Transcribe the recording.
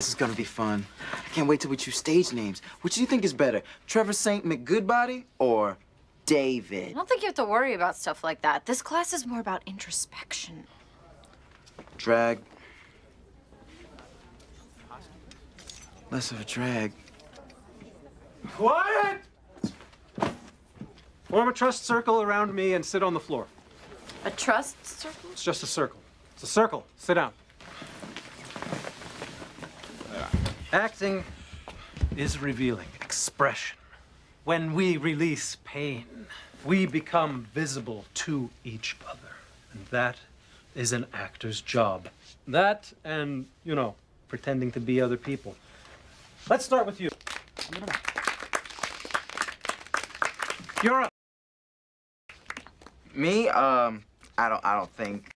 This is gonna be fun. I can't wait till we choose stage names. Which do you think is better, Trevor Saint McGoodbody or David? I don't think you have to worry about stuff like that. This class is more about introspection. Drag. Less of a drag. Quiet! Form a trust circle around me and sit on the floor. A trust circle? It's just a circle. It's a circle. Sit down. Acting is revealing expression. When we release pain, we become visible to each other. And that is an actor's job. That and, you know, pretending to be other people. Let's start with you. You're up. Me? Um, I don't. I don't think.